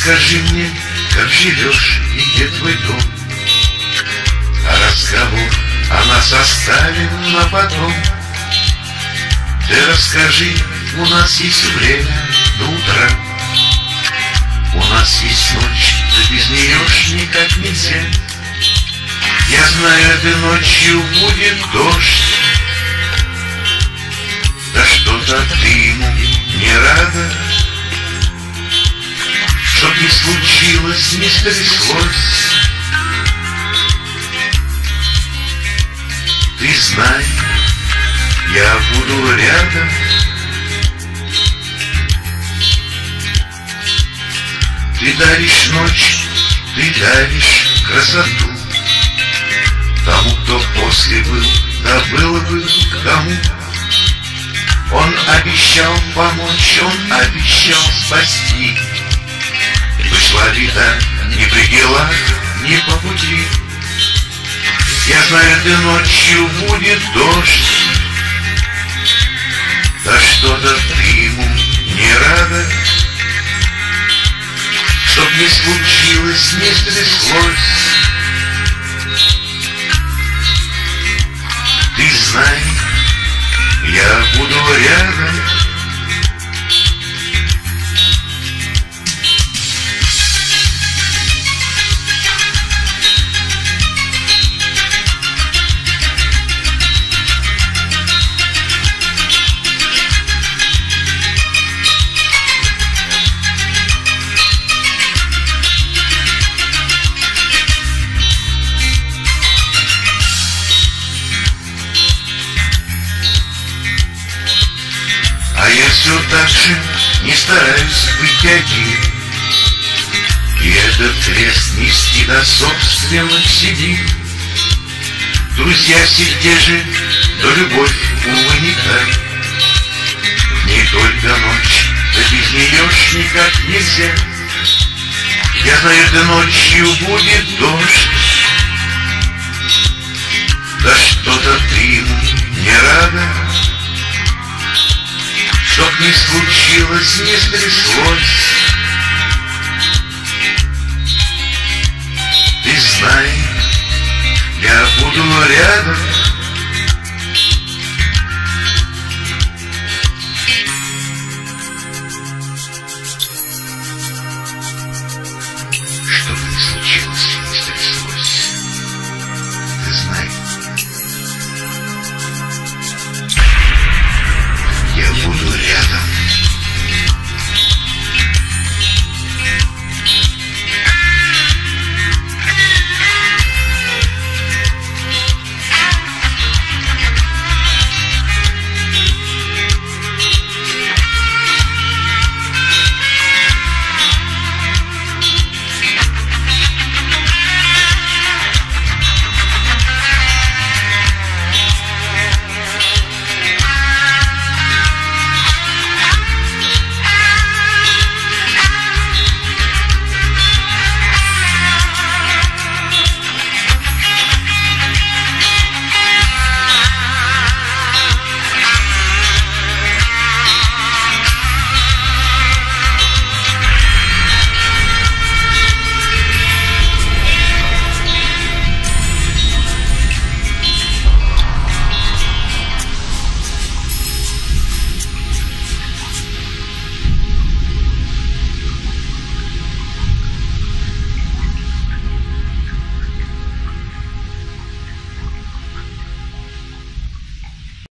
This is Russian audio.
расскажи мне, как живешь и где твой дом. А разговор о нас оставим на потом. Ты расскажи, у нас есть время до утра. У нас есть ночь, да без нее ж никак нельзя. Я знаю, этой ночью будет дождь. Да что-то ты ему не рада случилось, не стряслось Ты знай, я буду рядом. Ты даришь ночь, ты даришь красоту. Тому, кто после был, да было бы кому Он обещал помочь, он обещал спасти Беда ни при делах, ни по пути. Я знаю, этой ночью будет дождь Да что-то ты ему не рада. Чтоб не случилось, не стряслось все так же не стараюсь быть один. И этот крест нести до собственных седин. Друзья все где же, но любовь, так В ней только ночь, да без нее ж никак нельзя. Я знаю, этой ночью будет дождь. Да что-то ты не рада не случилось, не пришлось Ты знай, я буду рядом. Что бы ни случилось